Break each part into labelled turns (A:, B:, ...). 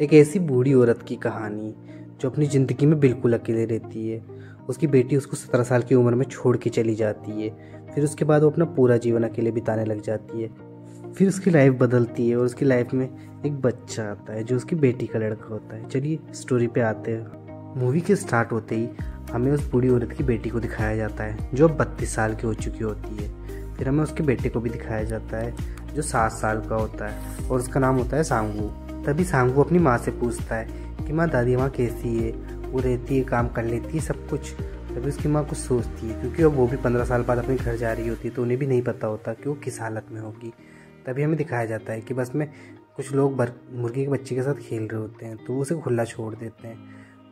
A: एक ऐसी बूढ़ी औरत की कहानी, जो अपनी ज़िंदगी में बिल्कुल अकेले रहती है। उसकी बेटी उसको सत्रह साल की उम्र में छोड़ के चली जाती है। फिर उसके बाद वो अपना पूरा जीवन अकेले बिताने लग जाती है। फिर उसकी लाइफ बदलती है और उसकी लाइफ में एक बच्चा आता है, जो उसकी बेटी का लड़का होता है। चलिए स्टोरी पे आते हैं। मूवी के स्टार्ट होते ही हमें उस बूढ़ी औरत की बेटी को दिखाया जाता है, जो अब बत्तीस साल की हो चुकी होती है। फिर हमें उसके बेटे को भी दिखाया जाता है, जो सात साल का होता है और उसका नाम होता है सांगू। तभी सांगू अपनी माँ से पूछता है कि माँ, दादी माँ कैसी है? वो रहती है, काम कर लेती है सब कुछ। तभी उसकी माँ कुछ सोचती है, क्योंकि अब वो भी पंद्रह साल बाद अपने घर जा रही होती है तो उन्हें भी नहीं पता होता कि वो किस हालत में होगी। तभी हमें दिखाया जाता है कि बस में कुछ लोग मुर्गी के बच्चे के साथ खेल रहे होते हैं तो वो उसे खुला छोड़ देते हैं।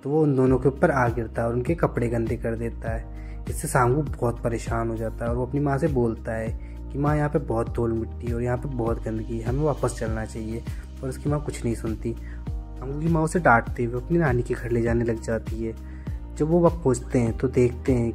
A: तो वो उन दोनों के ऊपर आ गिरता है और उनके कपड़े गंदे कर देता है। इससे सांगू बहुत परेशान हो जाता है और वो अपनी माँ से बोलता है कि, माँ, यहाँ पे बहुत धूल मिट्टी और यहाँ पे बहुत गंदगी है, हमें वापस चलना चाहिए। और उसकी माँ कुछ नहीं सुनती। हम की माँ उसे डांटते हुए अपनी नानी के घर ले जाने लग जाती है। जब वो वक्त पहुँचते हैं तो देखते हैं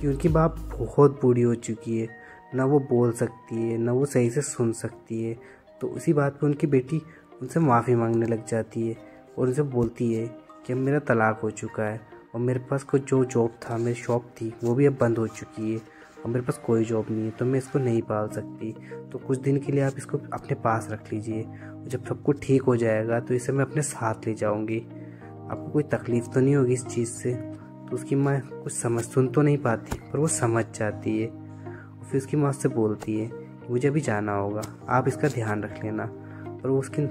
A: कि उनकी बाप बहुत बूढ़ी हो चुकी है। ना वो बोल सकती है, ना वो सही से सुन सकती है। तो उसी बात पर उनकी बेटी उनसे माफ़ी मांगने लग जाती है और उनसे बोलती है कि अब मेरा तलाक हो चुका है और मेरे पास कोई जो जॉब था, मेरी शॉप थी, वो भी अब बंद हो चुकी है। और मेरे पास कोई जॉब नहीं है तो मैं इसको नहीं पाल सकती। तो कुछ दिन के लिए आप इसको अपने पास रख लीजिए। जब सब कुछ ठीक हो जाएगा तो इसे मैं अपने साथ ले जाऊँगी। आपको कोई तकलीफ़ तो नहीं होगी इस चीज़ से? तो उसकी माँ कुछ समझ सुन तो नहीं पाती, पर वो समझ जाती है। और फिर उसकी माँ से बोलती है कि मुझे अभी जाना होगा, आप इसका ध्यान रख लेना। और वो उसकी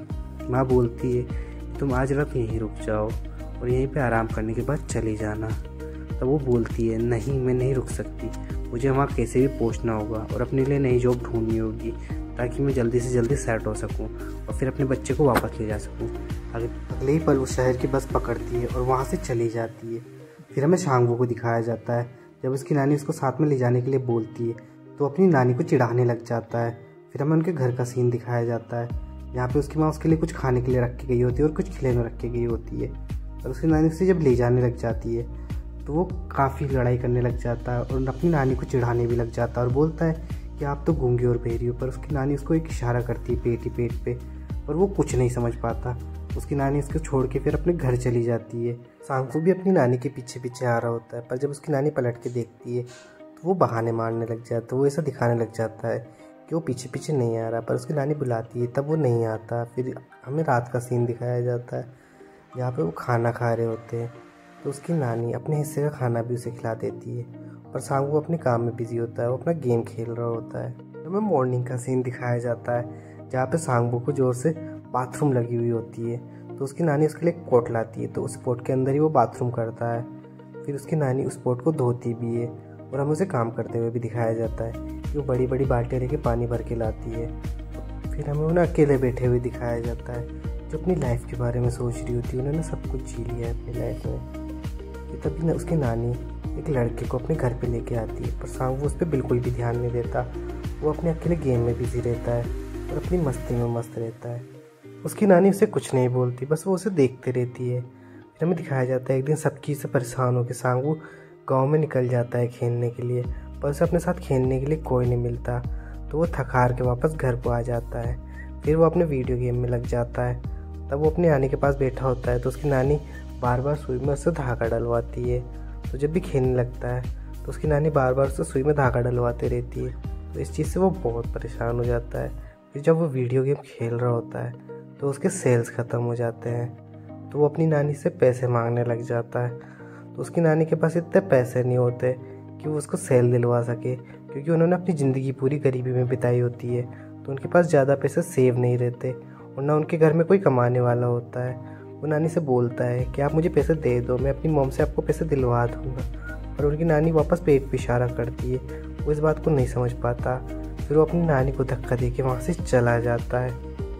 A: माँ बोलती है तुम आज रात यहीं रुक जाओ और यहीं पे आराम करने के बाद चली जाना। तब वो बोलती है, नहीं, मैं नहीं रुक सकती। मुझे वहाँ कैसे भी पहुँचना होगा और अपने लिए नई जॉब ढूंढनी होगी ताकि मैं जल्दी से जल्दी सेट हो सकूँ और फिर अपने बच्चे को वापस ले जा सकूँ। अगले ही पल उस शहर की बस पकड़ती है और वहाँ से चली जाती है। फिर हमें शांगू को दिखाया जाता है। जब उसकी नानी उसको साथ में ले जाने के लिए बोलती है तो अपनी नानी को चिढ़ाने लग जाता है। फिर हमें उनके घर का सीन दिखाया जाता है। यहाँ पे उसकी माँ उसके लिए कुछ खाने के लिए रखी गई होती है और कुछ खिलौने रखी गई होती है। और उसकी नानी उसे जब ले जाने लग जाती है तो वो काफ़ी लड़ाई करने लग जाता है और अपनी नानी को चिढ़ाने भी लग जाता है और बोलता है कि आप तो गूँगे और बहरी हो, पर उसकी नानी उसको एक इशारा करती है पेट ही पेट पे पर वो कुछ नहीं समझ पाता। उसकी नानी उसको छोड़ के फिर अपने घर चली जाती है। सांकू भी अपनी नानी के पीछे पीछे आ रहा होता है, पर जब उसकी नानी पलट के देखती है तो वो बहाने मारने लग जाता है, वो ऐसा दिखाने लग जाता है कि वो पीछे पीछे नहीं आ रहा, पर उसकी नानी बुलाती है, तब वो नहीं आता। फिर हमें रात का सीन दिखाया जाता है, जहाँ पे वो खाना खा रहे होते हैं। तो उसकी नानी अपने हिस्से का खाना भी उसे खिला देती है। पर शाम को अपने काम में बिज़ी होता है वो अपना गेम खेल रहा होता है। हमें मॉर्निंग का सीन दिखाया जाता है, जहाँ पे सांगबू को ज़ोर से बाथरूम लगी हुई होती है तो उसकी नानी उसके लिए एक पोट लाती है तो उस पोट के अंदर ही वो बाथरूम करता है। फिर उसकी नानी उस पोट को धोती भी है और हमें उसे काम करते हुए भी दिखाया जाता है कि वो बड़ी बड़ी बाल्टियाँ लेके पानी भर के लाती है। फिर हमें उन्हें अकेले बैठे हुए दिखाया जाता है, जो अपनी लाइफ के बारे में सोच रही होती है। उन्होंने सब कुछ जी लिया है अपनी लाइफ में। तभी ना उसकी नानी, एक लड़के को अपने घर पे लेके आती है। पर वो उस पर बिल्कुल भी ध्यान नहीं देता। वो अपने अकेले गेम में बिज़ी रहता है और अपनी मस्ती में मस्त रहता है। उसकी नानी उसे कुछ नहीं बोलती, बस वो उसे देखते रहती है। फिर हमें दिखाया जाता है एक दिन सबकी से परेशान होकर सांगू गाँव में निकल जाता है खेलने के लिए, पर उसे अपने साथ खेलने के लिए कोई नहीं मिलता। तो वो थकार के वापस घर को आ जाता है। फिर वो अपने वीडियो गेम में लग जाता है। तब वो अपनी नानी के पास बैठा होता है तो उसकी नानी बार बार सुई में उससे धागा डलवाती है। तो जब भी खेलने लगता है तो उसकी नानी बार बार उससे सुई में धागा डलवाते रहती है। तो इस चीज़ से वो बहुत परेशान हो जाता है। फिर जब वो वीडियो गेम खेल रहा होता है तो उसके सेल्स ख़त्म हो जाते हैं। तो वो अपनी नानी से पैसे मांगने लग जाता है। तो उसकी नानी के पास इतने पैसे नहीं होते कि वो उसको सेल दिलवा सके, क्योंकि उन्होंने अपनी ज़िंदगी पूरी गरीबी में बिताई होती है। तो उनके पास ज़्यादा पैसे सेव नहीं रहते और ना उनके घर में कोई कमाने वाला होता है। वो नानी से बोलता है कि आप मुझे पैसे दे दो, मैं अपनी मोम से आपको पैसे दिलवा दूँगा। और उनकी नानी वापस पेट पे इशारा करती है। वो इस बात को नहीं समझ पाता। फिर वो अपनी नानी को धक्का दे के वहाँ से चला जाता है।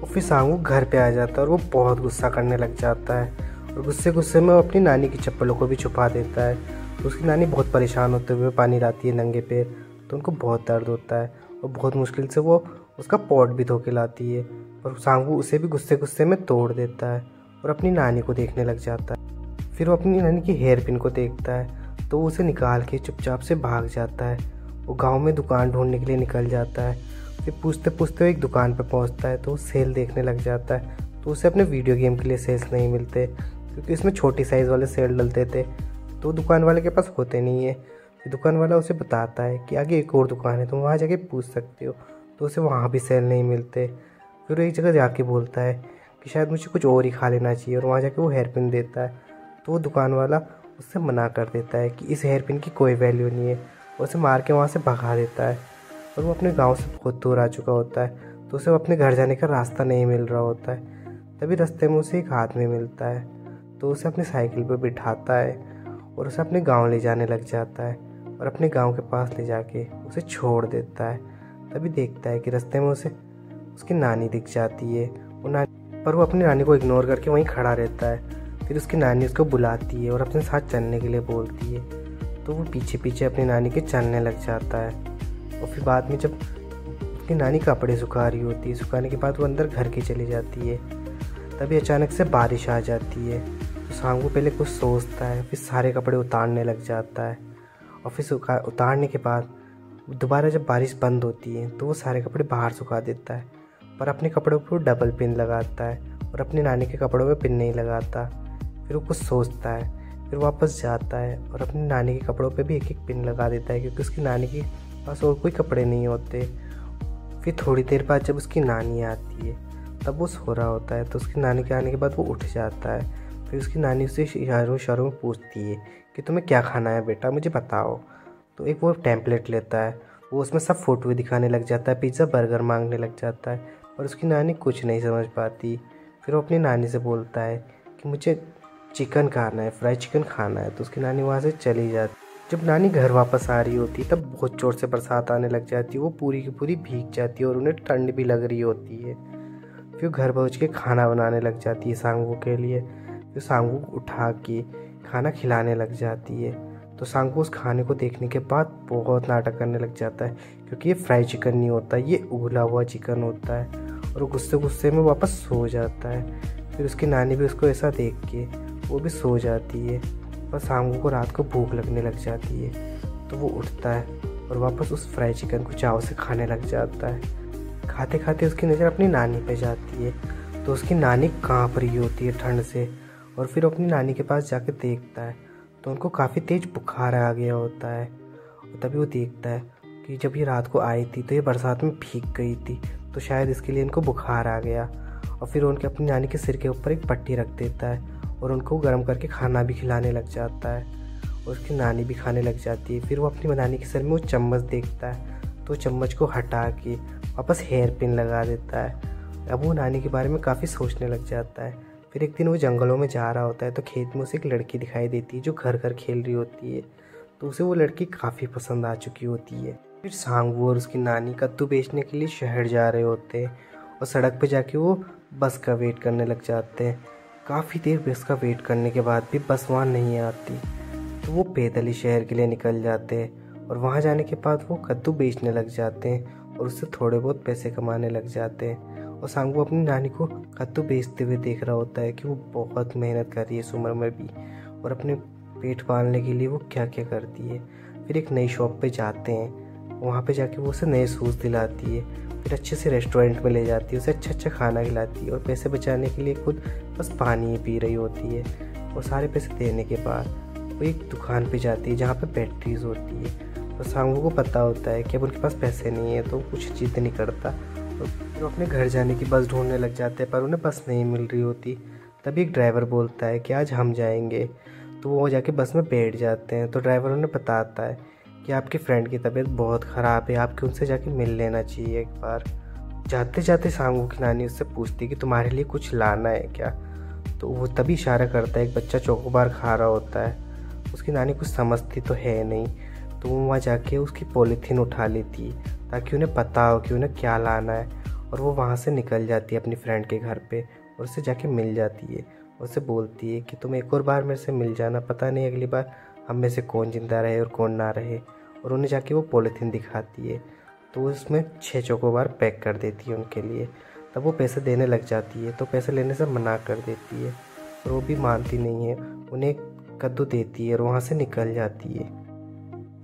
A: और फिर सांगू घर पे आ जाता है और वो बहुत गुस्सा करने लग जाता है। और गुस्से गुस्से में वो अपनी नानी की चप्पलों को भी छुपा देता है। तो उसकी नानी बहुत परेशान होते हुए पानी लाती है नंगे पैर तो उनको बहुत दर्द होता है। और बहुत मुश्किल से वो उसका पॉट भी धो के लाती है। और सांगू उसे भी गुस्से गुस्से में तोड़ देता है। और अपनी नानी को देखने लग जाता है। फिर वो अपनी नानी की हेयर पिन को देखता है तो वो उसे निकाल के चुपचाप से भाग जाता है। वो गाँव में दुकान ढूँढने के लिए निकल जाता है। फिर पूछते पूछते वो एक दुकान पर पहुँचता है तो वो सेल देखने लग जाता है। तो तो उसे अपने वीडियो गेम के लिए सेल्स नहीं मिलते, क्योंकि इसमें छोटी साइज़ वाले सेल डलते थे। तो दुकान वाले के पास होते नहीं है। दुकान वाला उसे बताता है कि, आगे एक और दुकान है, तुम वहाँ जाके पूछ सकते हो। तो उसे वहाँ भी सेल नहीं मिलते। फिर वो एक जगह जाके बोलता है कि शायद मुझे कुछ और ही खा लेना चाहिए और वहाँ जाके वो हेयर पिन देता है। तो वो दुकान वाला उससे मना कर देता है कि इस हेयर पिन की कोई वैल्यू नहीं है उसे मार के वहाँ से भगा देता है और वो अपने गाँव से बहुत दूर आ चुका होता है। तो उसे अपने घर जाने का रास्ता नहीं मिल रहा होता है। तभी रास्ते में उसे एक आदमी मिलता है। तो उसे अपनी साइकिल पर बिठाता है और उसे अपने गाँव ले जाने लग जाता है और अपने गाँव के पास ले जाके उसे छोड़ देता है। तभी देखता है कि रास्ते में उसे, उसकी नानी दिख जाती है। वो नानी पर वो अपनी नानी को इग्नोर करके वहीं खड़ा रहता है। फिर उसकी नानी उसको बुलाती है और अपने साथ चलने के लिए बोलती है। तो वो पीछे पीछे अपनी नानी के चलने लग जाता है। और फिर बाद में जब उसकी नानी कपड़े सुखा रही होती है, सुखाने के बाद वो अंदर घर की चली जाती है। तभी अचानक से बारिश आ जाती है। तो सांगू पहले कुछ सोचता है, फिर सारे कपड़े उतारने लग जाता है। और फिर सुखा, उतारने के बाद दोबारा जब बारिश बंद होती है तो वो सारे कपड़े बाहर सुखा देता है। पर अपने कपड़ों पर डबल पिन लगाता है और अपनी नानी के कपड़ों में पिन नहीं लगाता। फिर वो कुछ सोचता है, फिर वापस जाता है और अपनी नानी के कपड़ों पे भी एक एक पिन लगा देता है क्योंकि उसकी नानी के पास और कोई कपड़े नहीं होते। फिर थोड़ी देर बाद जब उसकी नानी आती है, तब वो सो रहा होता है तो उसकी नानी के आने के बाद वो उठ जाता है। फिर उसकी नानी उसे इशारों इशारों में पूछती है कि तुम्हें क्या खाना है बेटा, मुझे बताओ। तो एक वो टैंपलेट लेता है, वो उसमें सब फ़ोटो दिखाने लग जाता है पिज़्ज़ा बर्गर मांगने लग जाता है। और उसकी नानी कुछ नहीं समझ पाती। फिर वो अपनी नानी से बोलता है कि मुझे चिकन खाना है, फ्राई चिकन खाना है। तो उसकी नानी वहाँ से चली जाती। जब नानी घर वापस आ रही होती, तब बहुत ज़ोर से बरसात आने लग जाती है। वो पूरी की पूरी भीग जाती है और उन्हें ठंड भी लग रही होती है। फिर घर पहुँच के खाना बनाने लग जाती है सांगू के लिए। फिर सांगू उठा के खाना खिलाने लग जाती है। तो सांगू उस खाने को देखने के बाद बहुत नाटक करने लग जाता है, क्योंकि ये फ्राई चिकन नहीं होता, ये उगला हुआ चिकन होता है। और गुस्से गुस्से में वापस सो जाता है। फिर उसकी नानी भी उसको ऐसा देख के, वो भी सो जाती है और शाम को रात को भूख लगने लग जाती है। तो वो उठता है और वापस उस फ्राई चिकन को चाव से खाने लग जाता है। खाते खाते उसकी नज़र अपनी नानी पे जाती है। तो उसकी नानी काँप रही होती है ठंड से और फिर अपनी नानी के पास जाके देखता है। तो उनको काफ़ी तेज़ बुखार आ गया होता है। और तभी वो देखता है कि जब ये रात को आई थी तो ये बरसात में भीग गई थी। तो शायद इसके लिए इनको बुखार आ गया। और फिर उनके अपनी नानी के सिर के ऊपर एक पट्टी रख देता है और उनको गर्म करके खाना भी खिलाने लग जाता है और उसकी नानी भी खाने लग जाती है। फिर वो अपनी नानी के सिर में वो चम्मच देखता है तो चम्मच को हटा के वापस हेयर पिन लगा देता है। अब वो नानी के बारे में काफ़ी सोचने लग जाता है। फिर एक दिन वो जंगलों में जा रहा होता है तो खेत में उसे एक लड़की दिखाई देती है जो घर घर खेल रही होती है। तो उसे वो लड़की काफ़ी पसंद आ चुकी होती है। फिर सांगू और उसकी नानी कद्दू बेचने के लिए शहर जा रहे होते हैं और सड़क पर जाके वो बस का वेट करने लग जाते। हैं काफ़ी देर बस का वेट करने के बाद भी बस वहाँ नहीं आती। तो वो पैदल ही शहर के लिए निकल जाते हैं और वहाँ जाने के बाद वो कद्दू बेचने लग जाते हैं और उससे थोड़े बहुत पैसे कमाने लग जाते। हैं और सांगू अपनी नानी को कद्दू बेचते हुए देख रहा होता है कि वो बहुत मेहनत कर रही है इस उम्र में भी और अपने पेट पालने के लिए वो क्या क्या करती है। फिर एक नई शॉप पे जाते हैं। वहाँ पे जाके वो उसे नए शूज़ दिलाती है, फिर अच्छे से रेस्टोरेंट में ले जाती है, उसे अच्छा अच्छा खाना खिलाती है और पैसे बचाने के लिए खुद बस पानी ही पी रही होती है और सारे पैसे देने के बाद वो एक दुकान पे जाती है जहाँ पे बैटरीज होती है। और सांगू को पता होता है कि अब उनके पास पैसे नहीं है तो कुछ जिद नहीं करता। और फिर अपने घर जाने की बस ढूँढने लग जाते हैं, पर उन्हें बस नहीं मिल रही होती। तभी एक ड्राइवर बोलता है कि आज हम जाएँगे। तो वो जाके बस में बैठ जाते हैं तो ड्राइवर उन्हें बताता है कि आपके फ्रेंड की तबीयत बहुत ख़राब है, आपके उनसे जाके मिल लेना चाहिए एक बार। जाते जाते सांगू की नानी उससे पूछती कि तुम्हारे लिए कुछ लाना है क्या? तो वो तभी इशारा करता है, एक बच्चा चौकोबार खा रहा होता है। उसकी नानी कुछ समझती तो है नहीं। तो वो वहाँ जाके उसकी पॉलीथीन उठा लेती, ताकि उन्हें पता हो कि उन्हें क्या लाना है। और वो वहाँ से निकल जाती है अपनी फ्रेंड के घर पे और उससे जाके मिल जाती है। उससे बोलती है कि तुम एक और बार मेरे से मिल जाना, पता नहीं अगली बार हम में से कौन ज़िंदा रहे और कौन ना रहे। और उन्हें जाके वो पॉलीथीन दिखाती है। तो उसमें छः चौकोबार पैक कर देती है उनके लिए। तब वो पैसे देने लग जाती है तो पैसे लेने से मना कर देती है। और वो भी मानती नहीं है, उन्हें कद्दू देती है और वहाँ से निकल जाती है।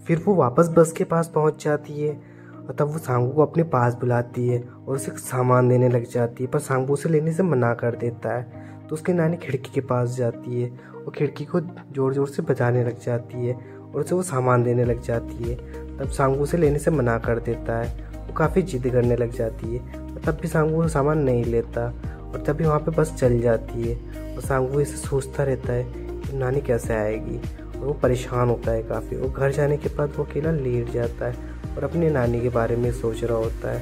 A: फिर वो वापस बस के पास पहुँच जाती है और तब वो सांगू को अपने पास बुलाती है और उसे सामान देने लग जाती है, पर सांगू उसे लेने से मना कर देता है। तो उसकी नानी खिड़की के पास जाती है और खिड़की को ज़ोर ज़ोर से बजाने लग जाती है। और उसे वो सामान देने लग जाती है। तब सांगू उसे लेने से मना कर देता है। वो काफ़ी जिद करने लग जाती है और तब भी सांगू सामान नहीं लेता और तभी वहाँ पे बस चल जाती है और सांगू इसे सोचता रहता है कि नानी कैसे आएगी और वो परेशान होता है काफ़ी। और घर जाने के बाद वो अकेला लेट जाता है और अपनी नानी के बारे में सोच रहा होता है।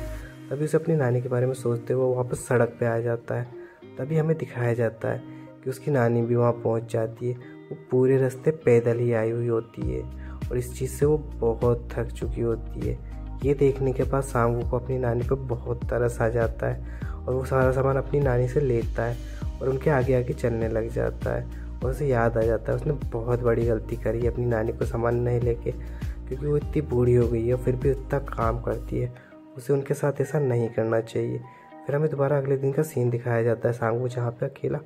A: तभी उसे अपनी नानी के बारे में सोचते हुए वापस सड़क पे आ जाता है। तभी हमें दिखाया जाता है कि उसकी नानी भी वहाँ पहुँच जाती है। वो पूरे रास्ते पैदल ही आई हुई होती है और इस चीज़ से वो बहुत थक चुकी होती है। ये देखने के बाद सांगू को अपनी नानी पर बहुत तरस आ जाता है और वो सारा सामान अपनी नानी से लेता है और उनके आगे आगे चलने लग जाता है और उसे याद आ जाता है। उसने बहुत बड़ी गलती करी अपनी नानी को सामान नहीं लेके, क्योंकि वो इतनी बूढ़ी हो गई है फिर भी उतना काम करती है। उसे उनके साथ ऐसा नहीं करना चाहिए। फिर हमें दोबारा अगले दिन का सीन दिखाया जाता है सांगू जहाँ पे अकेला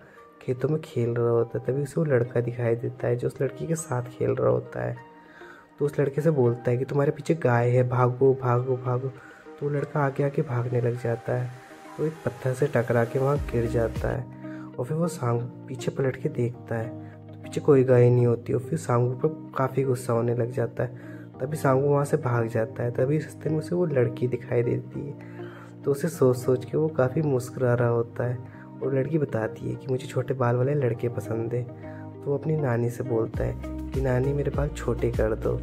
A: खेतों में खेल रहा होता है, तभी उसे वो लड़का दिखाई देता है जो उस लड़की के साथ खेल रहा होता है। तो उस लड़के से बोलता है कि तुम्हारे पीछे गाय है, भागो भागो भागो। तो वो लड़का आगे आगे भागने लग जाता है। तो एक पत्थर से टकरा के वहाँ गिर जाता है और फिर वो सांग, पीछे पलट के देखता है। तो पीछे कोई गाय नहीं होती और फिर सांगू पर काफ़ी गुस्सा होने लग जाता है। तभी सांगू वहाँ से भाग जाता है, तभी रास्ते में उसे वो लड़की दिखाई देती है। तो उसे सोच सोच के वो काफ़ी मुस्कुरा रहा होता है। और लड़की बताती है कि मुझे छोटे बाल वाले लड़के पसंद है। तो वो अपनी नानी से बोलता है कि, नानी, मेरे बाल छोटे कर दो।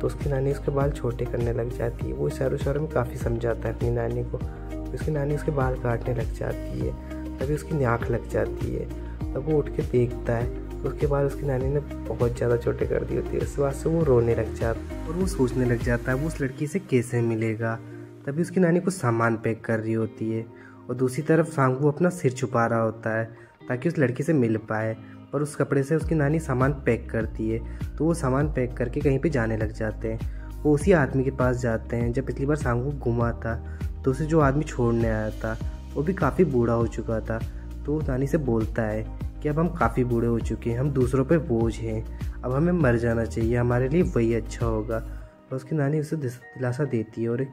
A: तो उसकी नानी उसके बाल छोटे करने लग जाती है। वो इशारों इशारों में काफ़ी समझाता है अपनी नानी को। तो उसकी नानी उसके बाल काटने लग जाती है। तभी उसकी आँख लग जाती है। तब वो उठ के देखता है। तो उसके बाद उसकी नानी ने बहुत ज़्यादा चोटें कर दी होती है। उसके बाद से वो रोने लग जाता है और वो सोचने लग जाता है वो उस लड़की से कैसे मिलेगा? तभी उसकी नानी कुछ सामान पैक कर रही होती है। और दूसरी तरफ़ सांगू अपना सिर छुपा रहा होता है, ताकि उस लड़की से मिल पाए और उस कपड़े से उसकी नानी सामान पैक करती है तो वो सामान पैक करके कहीं पे जाने लग जाते हैं। वो उसी आदमी के पास जाते हैं, जब पिछली बार सांगू घुमा था तो उसे जो आदमी छोड़ने आया था, वो भी काफ़ी बूढ़ा हो चुका था। तो नानी से बोलता है कि अब हम काफ़ी बूढ़े हो चुके हैं, हम दूसरों पर बोझ हैं, अब हमें मर जाना चाहिए, हमारे लिए वही अच्छा होगा। और उसकी नानी उसे दिलासा देती है और एक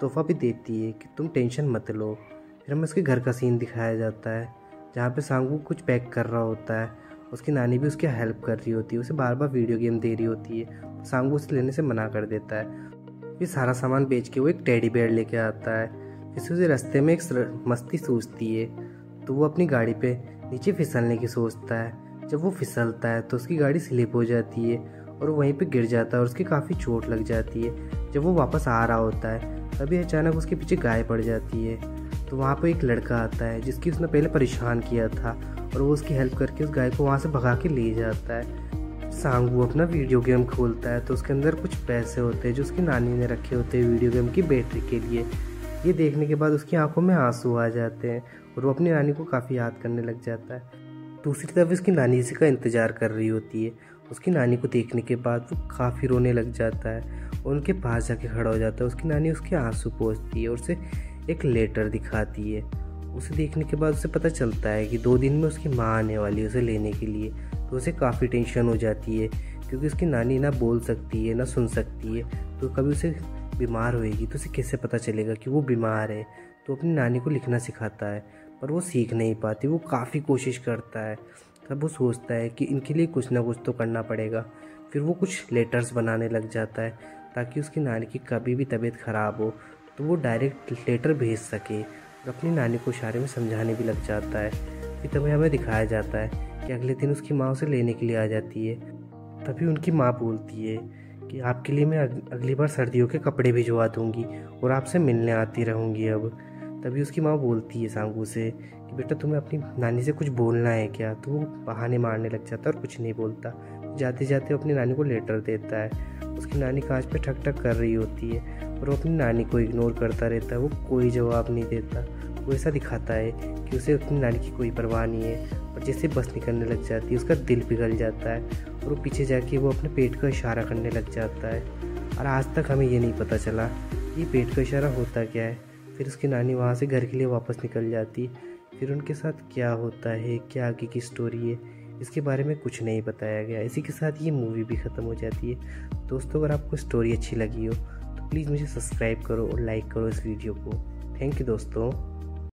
A: तोहफा भी देती है कि तुम टेंशन मत लो फिर हमें उसके घर का सीन दिखाया जाता है, जहाँ पे सांगू कुछ पैक कर रहा होता है, उसकी नानी भी उसकी हेल्प कर रही होती है, उसे बार बार वीडियो गेम दे रही होती है सांगू उसे लेने से मना कर देता है। फिर सारा सामान बेच के वो एक टेडी बेयर लेके आता है फिर उसे रास्ते में एक मस्ती सूझती है। तो वो अपनी गाड़ी पे नीचे फिसलने की सोचता है। जब वो फिसलता है तो उसकी गाड़ी स्लिप हो जाती है और वहीं पे गिर जाता है और उसकी काफ़ी चोट लग जाती है। जब वो वापस आ रहा होता है, तभी अचानक उसके पीछे गाय पड़ जाती है। तो वहाँ पर एक लड़का आता है, जिसकी उसने पहले परेशान किया था और वो उसकी हेल्प करके उस गाय को वहाँ से भगा के ले जाता है। सांगू अपना वीडियो गेम खोलता है तो उसके अंदर कुछ पैसे होते हैं जो उसकी नानी ने रखे होते हैं वीडियो गेम की बैटरी के लिए। ये देखने के बाद उसकी आँखों में आँसू आ जाते हैं और वो अपनी नानी को काफ़ी याद करने लग जाता है। दूसरी तरफ़ उसकी नानी इसी का इंतज़ार कर रही होती है। उसकी नानी को देखने के बाद वो काफ़ी रोने लग जाता है और उनके पास जाके खड़ा हो जाता है। उसकी नानी उसके आँसू पोछती है और उसे एक लेटर दिखाती है। उसे देखने के बाद उसे पता चलता है कि दो दिन में उसकी माँ आने वाली है उसे लेने के लिए। तो उसे काफ़ी टेंशन हो जाती है, क्योंकि उसकी नानी ना बोल सकती है, ना सुन सकती है। तो कभी उसे बीमार होएगी तो उसे कैसे पता चलेगा कि वो बीमार है? तो अपनी नानी को लिखना सिखाता है, पर वो सीख नहीं पाती। वो काफ़ी कोशिश करता है। तब वो सोचता है कि इनके लिए कुछ ना कुछ तो करना पड़ेगा। फिर वो कुछ लेटर्स बनाने लग जाता है, ताकि उसकी नानी की कभी भी तबीयत ख़राब हो। तो वो डायरेक्ट लेटर भेज सके। और अपनी नानी को इशारे में समझाने भी लग जाता है। फिर तभी हमें दिखाया जाता है कि अगले दिन उसकी माँ उसे लेने के लिए आ जाती है। तभी उनकी माँ बोलती है कि, आपके लिए मैं अगली बार सर्दियों के कपड़े भिजवा दूँगी और आपसे मिलने आती रहूँगी अब। तभी उसकी माँ बोलती है सांगू से कि, बेटा, तुम्हें अपनी नानी से कुछ बोलना है क्या? तो वो बहाने मारने लग जाता है और कुछ नहीं बोलता। जाते जाते अपनी नानी को लेटर देता है। उसकी नानी कांच पे ठक ठक कर रही होती है। और वो अपनी नानी को इग्नोर करता रहता है, वो कोई जवाब नहीं देता। वो ऐसा दिखाता है कि उसे अपनी नानी की कोई परवाह नहीं है और जैसे बस निकलने लग जाती है, उसका दिल पिघल जाता है और वो पीछे जाके वो अपने पेट का इशारा करने लग जाता है। और आज तक हमें ये नहीं पता चला कि पेट का इशारा होता क्या है। फिर उसकी नानी वहाँ से घर के लिए वापस निकल जाती। फिर उनके साथ क्या होता है, क्या आगे की स्टोरी है, इसके बारे में कुछ नहीं बताया गया। इसी के साथ ये मूवी भी ख़त्म हो जाती है। दोस्तों, अगर आपको स्टोरी अच्छी लगी हो प्लीज़ मुझे सब्सक्राइब करो और लाइक करो इस वीडियो को। थैंक यू दोस्तों।